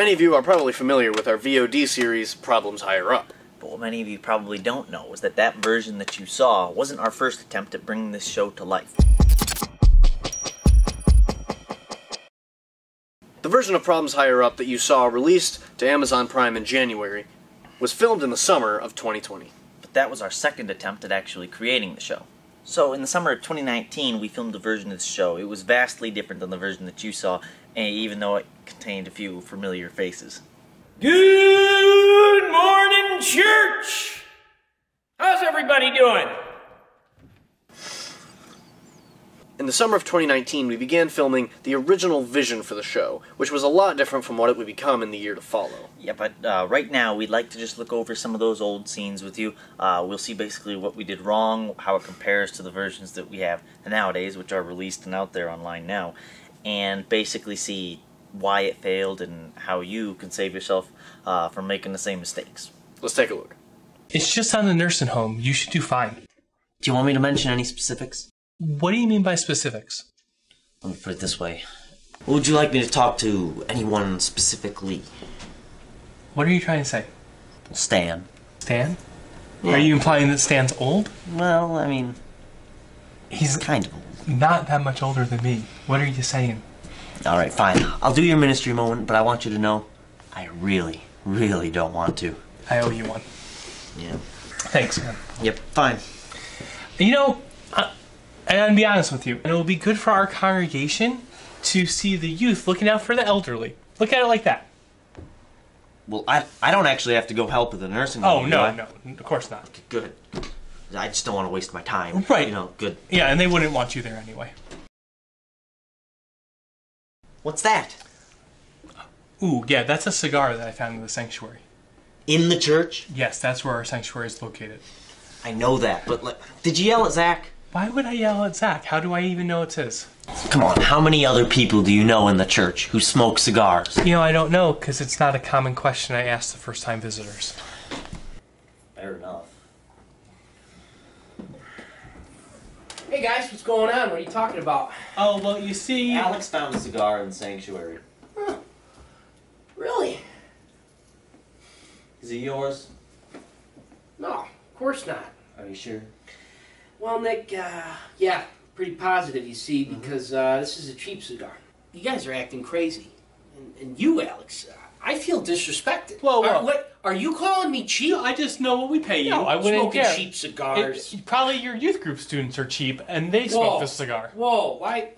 Many of you are probably familiar with our VOD series, Problems Higher Up. But what many of you probably don't know is that that version that you saw wasn't our first attempt at bringing this show to life. The version of Problems Higher Up that you saw released to Amazon Prime in January was filmed in the summer of 2020. But that was our second attempt at actually creating the show. So in the summer of 2019, we filmed a version of the show. It was vastly different than the version that you saw, even though it contained a few familiar faces. Good morning, church! How's everybody doing? In the summer of 2019, we began filming the original vision for the show, which was a lot different from what it would become in the year to follow. Yeah, but uh, right now we'd like to just look over some of those old scenes with you. Uh, we'll see basically what we did wrong, how it compares to the versions that we have nowadays, which are released and out there online now, and basically see why it failed and how you can save yourself uh, from making the same mistakes. Let's take a look. It's just on the nursing home. You should do fine. Do you want me to mention any specifics? What do you mean by specifics? Let me put it this way. Would you like me to talk to anyone specifically? What are you trying to say? Stan. Stan? Are you implying that Stan's old? Well, I mean, He's kind of old. not that much older than me. What are you saying? Alright, fine. I'll do your ministry moment, but I want you to know I really, really don't want to. I owe you one. Yeah. Thanks, man. Yep, fine. You know, I, and I'll be honest with you, and it will be good for our congregation to see the youth looking out for the elderly. Look at it like that. Well, I I don't actually have to go help with the nursing Oh, home. do no, no, of course not. Good. I just don't want to waste my time. Right. You know, good. Yeah, and they wouldn't want you there anyway. What's that? Ooh, yeah, that's a cigar that I found in the sanctuary. In the church? Yes, that's where our sanctuary is located. I know that, but like, did you yell at Zach? Why would I yell at Zach? How do I even know it's his? Come on, how many other people do you know in the church who smoke cigars? You know, I don't know because it's not a common question I ask the first time visitors. Fair enough. Hey guys, what's going on? What are you talking about? Oh, well, you see. Alex found a cigar in the sanctuary. Really? Is it yours? No, of course not. Are you sure? Well, Nick, uh, yeah, pretty positive, you see, because uh, this is a cheap cigar. You guys are acting crazy. And, and you, Alex, uh, I feel disrespected. Whoa, whoa. Are, what, are you calling me cheap? I just know what we pay you. No, I wouldn't smoking care. cheap cigars. It- probably your youth group students are cheap and they smoke Whoa. this cigar. Whoa, why,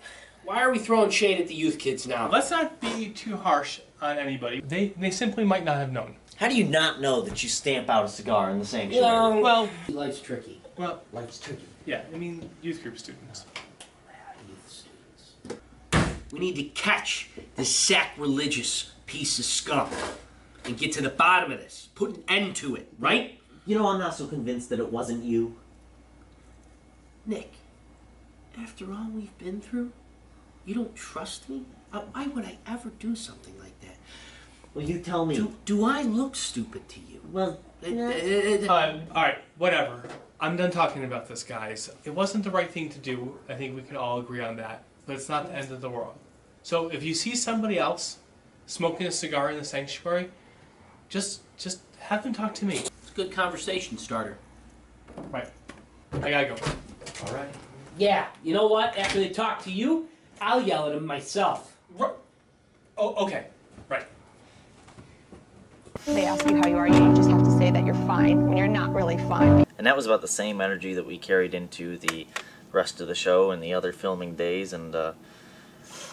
why are we throwing shade at the youth kids now? Let's not be too harsh on anybody. They they simply might not have known. How do you not know that you stamp out a cigar in the sanctuary? Well, Well, life's tricky. well, Life's tricky. yeah. I mean, youth group students. Youth students. We need to catch this sacrilegious piece of scum and get to the bottom of this. Put an end to it, right? You know, I'm not so convinced that it wasn't you. Nick, after all we've been through, you don't trust me? Uh, Why would I ever do something like that? Well, you tell me. Do, do I look stupid to you? Well, Uh, uh, uh, Uh, all right, whatever. I'm done talking about this, guys. It wasn't the right thing to do. I think we can all agree on that. But it's not the end of the world. So if you see somebody else smoking a cigar in the sanctuary, just just have them talk to me. it's a good conversation starter. Right. I gotta go. all right. Yeah, you know what? After they talk to you, I'll yell at them myself. Ru- Oh, okay. Right. They ask you how you are, you just have to say that you're fine when you're not really fine. And that was about the same energy that we carried into the rest of the show and the other filming days, and uh,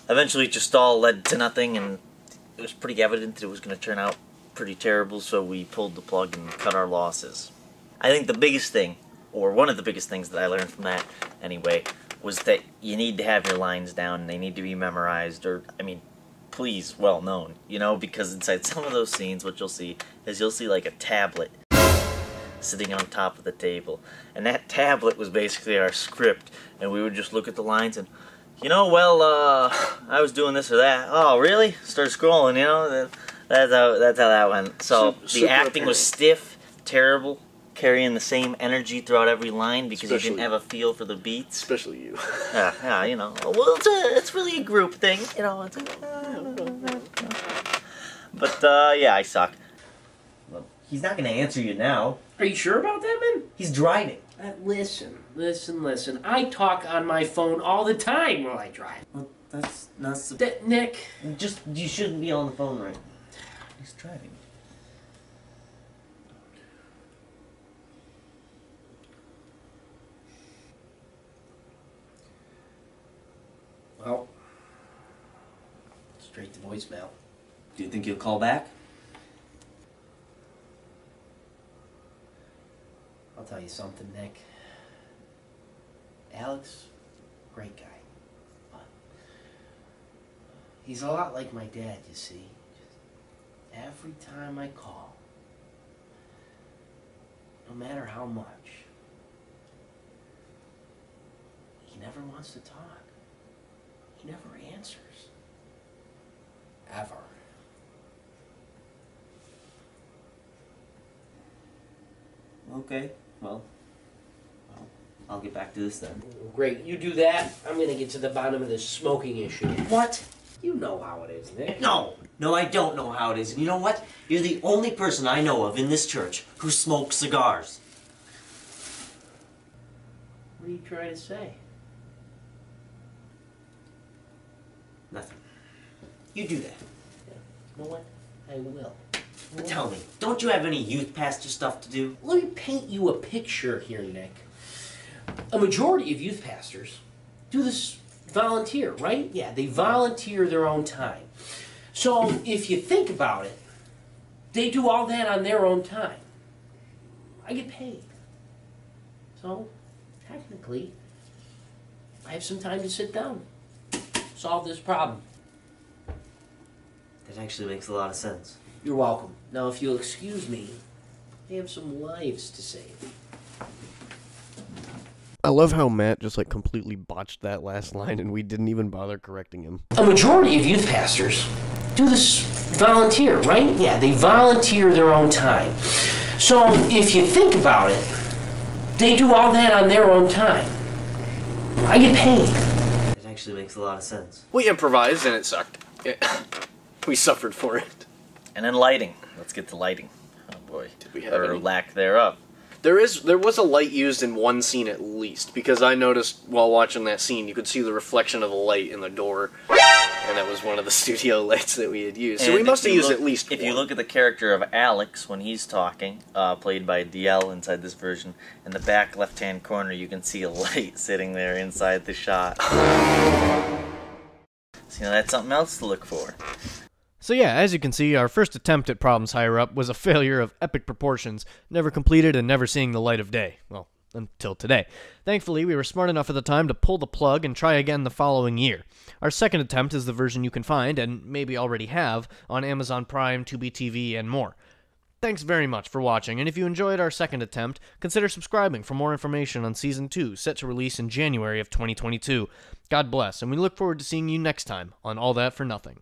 eventually it just all led to nothing, and it was pretty evident that it was going to turn out pretty terrible, so we pulled the plug and cut our losses. I think the biggest thing, or one of the biggest things that I learned from that anyway, was that you need to have your lines down, and they need to be memorized, or, I mean, please, well known, you know, because inside some of those scenes, what you'll see is you'll see like a tablet sitting on top of the table. And that tablet was basically our script. And we would just look at the lines and, you know, well, uh, I was doing this or that. Oh, really? Start scrolling, you know? That- That's how, that's how that went. So Super- the super acting was stiff, terrible, carrying the same energy throughout every line because you didn't have a feel for the beats. Especially you. Yeah, yeah, you know. Well, it's, a, it's really a group thing, you know. It's a, But uh, yeah, I suck. Well, he's not gonna answer you now. Are you sure about that, man? He's driving. Uh, listen, listen, listen. I talk on my phone all the time while I drive. Well, that's not. So- That, Nick, Just you shouldn't be on the phone right. now. He's driving. well, straight to voicemail. Do you think he'll call back? I'll tell you something, Nick. Alex, great guy. But he's a lot like my dad, you see. Every time I call, no matter how much, he never wants to talk. He never answers. Ever. Okay. Well, well, I'll get back to this then. Great, you do that. I'm gonna get to the bottom of this smoking issue. What? You know how it is, Nick. No, no, I don't know how it is. And you know what? You're the only person I know of in this church who smokes cigars. What are you trying to say? Nothing. You do that. You know what? I will. But tell me, don't you have any youth pastor stuff to do? Let me paint you a picture here, Nick. A majority of youth pastors do this volunteer, right? Yeah, they volunteer their own time. So if you think about it, they do all that on their own time. I get paid. So, technically, I have some time to sit down, solve this problem. That actually makes a lot of sense. You're welcome. Now, if you'll excuse me, I have some lives to save. I love how Matt just like completely botched that last line and we didn't even bother correcting him. a majority of youth pastors do this volunteer, right? Yeah, they volunteer their own time. So if you think about it, they do all that on their own time. I get paid. It actually makes a lot of sense. We improvised and it sucked. Yeah. we suffered for it. And then lighting. Let's get to lighting. Oh boy. Did we have or any? lack thereof. There is there was a light used in one scene at least because I noticed while watching that scene you could see the reflection of the light in the door, and that was one of the studio lights that we had used. So And we must have used look- at least. If you look at the character of Alex when he's talking, uh, played by DL inside this version, in the back left-hand corner you can see a light sitting there inside the shot. so you know that's something else to look for. So yeah, as you can see, our first attempt at Problems Higher Up was a failure of epic proportions, never completed and never seeing the light of day. Well, until today. Thankfully, we were smart enough at the time to pull the plug and try again the following year. Our second attempt is the version you can find, and maybe already have, on Amazon Prime, Tubi TV, and more. Thanks very much for watching, and if you enjoyed our second attempt, consider subscribing for more information on Season 2, set to release in January of 2022. God bless, and we look forward to seeing you next time on All That for Nothing.